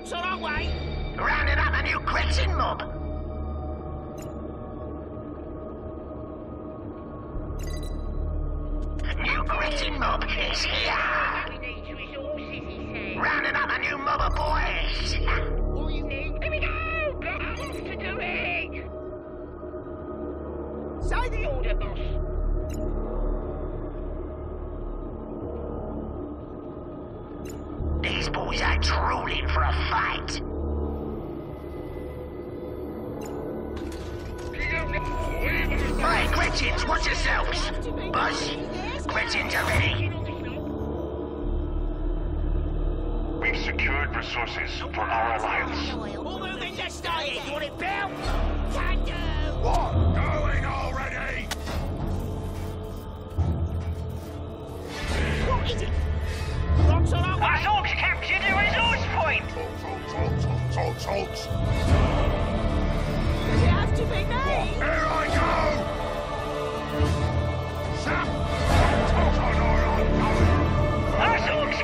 What's on our way? Rounding up a new Gretchin mob. New Gretchin mob is here. We need resources, he said. Rounding up a new mob of boys. All you need. Here we go! Get off to do it! Say the order, boss. A fight. Right, Gretchins, watch yourselves. Buzz, Gretchins are ready. We've secured resources for our alliance. All moving just started. You want it, Bill? Can do. What? Going already! What is it? What's on our way? Our dogs captured a resource point! Talks. Does it have to be me? Here I go! Sam! Talks on or on going. Our dogs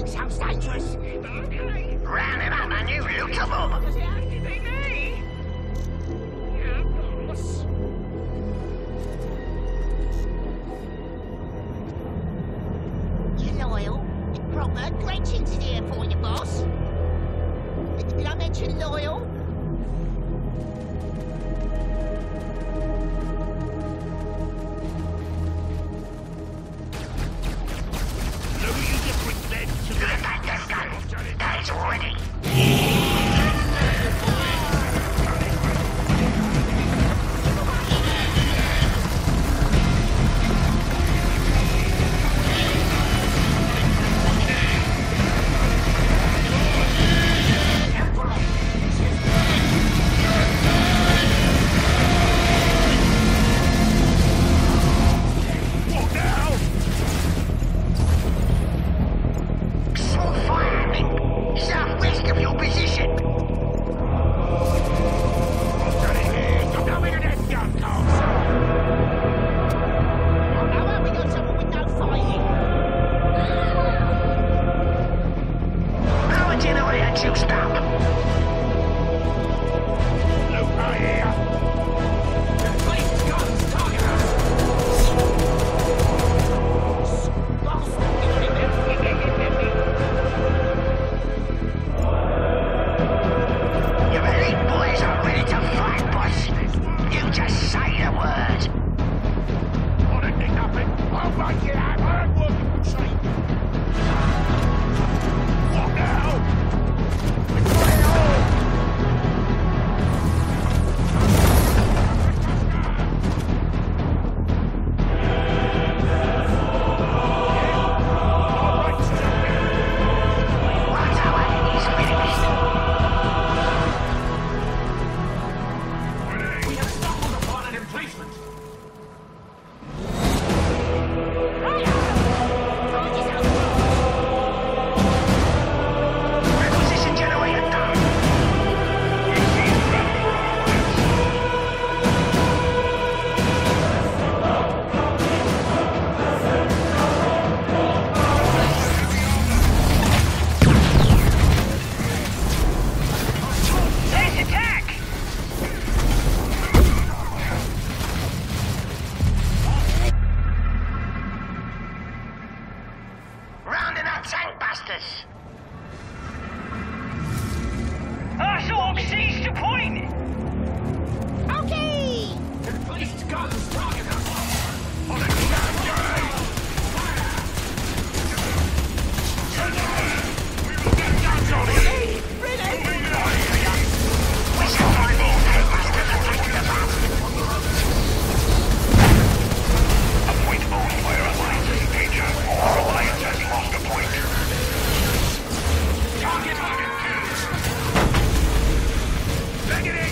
All you need sounds dangerous. Okay. Rounding up a new looter mob. Does Gotham sandbusters! Our sort seized point! Okay! The gun's target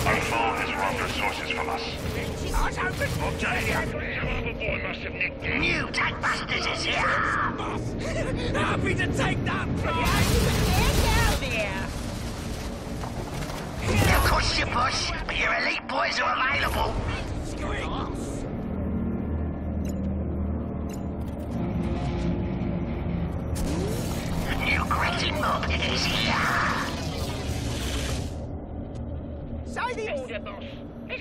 Our has robbed resources from us. New tank busters is here! Happy to take that prize! Get down! Of course you push, but your elite boys are available. New gritty mob is here! It's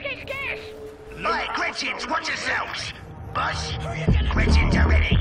Gretchins, watch yourselves! Boss, Gretchens are ready.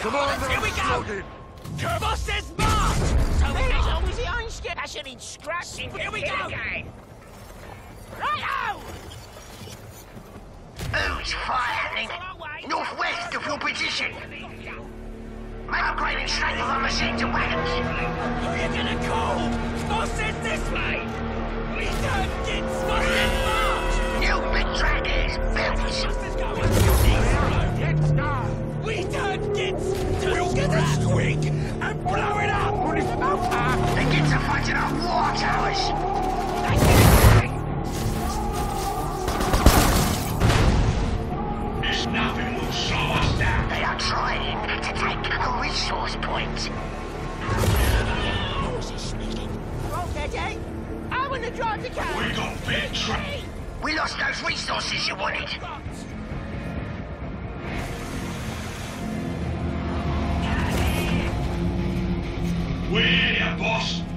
Commander, here we go! Buses march! So we can always the Here we go! Right-o! Ooze northwest of your position. I'm upgrading strength of our machines and wagons. Who are you gonna call? Buses this way! We don't get spotted! New big trackers, built! Go! We turned kids to Will scrap. squeak and blow it up on his motor! The kids are fighting off war towers! There's nothing will slow us down! They are trying to take a resource point. Okay, eh? I want to drive the car! We got big train! We lost those resources you wanted! We're your boss.